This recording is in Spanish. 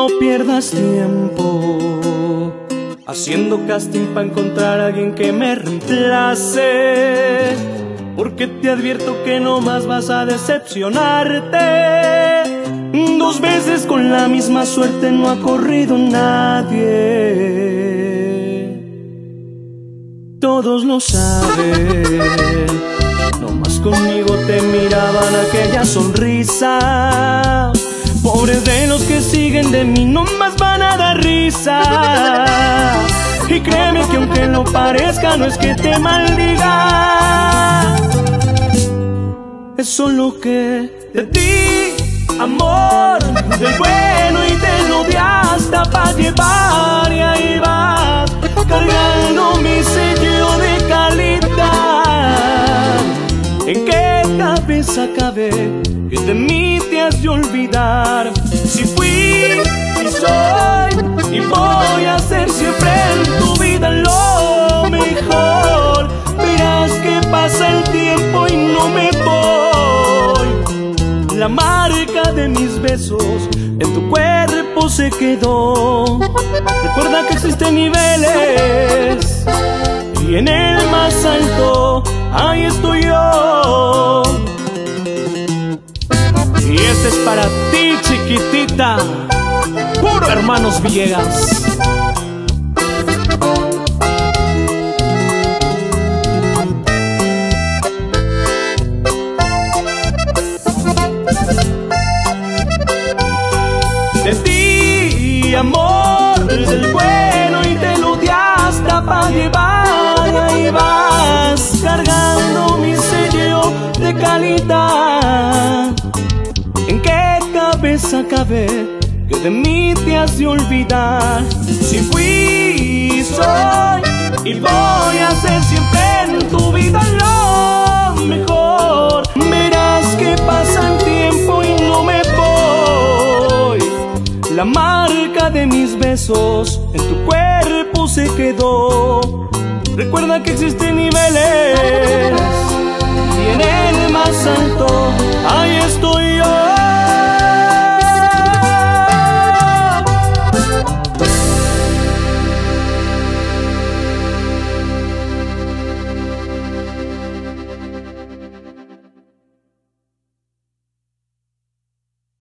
No pierdas tiempo haciendo casting para encontrar a alguien que me reemplace. Porque te advierto que no más vas a decepcionarte. Dos veces con la misma suerte no ha corrido nadie. Todos lo saben. No más conmigo te miraban aquella sonrisa. Pobres de los que siguen de mí, no más van a dar risa. Y créeme que aunque no parezca, no es que te maldiga. Es solo que de ti, amor, del cabeza cabe que de mí te has de olvidar? Si fui y soy y voy a ser siempre en tu vida lo mejor. Verás que pasa el tiempo y no me voy. La marca de mis besos en tu cuerpo se quedó. Recuerda que existen niveles y en el más alto ahí estoy yo. Es para ti, chiquitita, puro hermanos Villegas. De ti, amor, del bueno y del odiasta para llevar, cabeza cabe que de mí te has de olvidar? Si fui, soy y voy a ser siempre en tu vida lo mejor. Verás que pasa el tiempo y no me voy. La marca de mis besos en tu cuerpo se quedó. Recuerda que existen niveles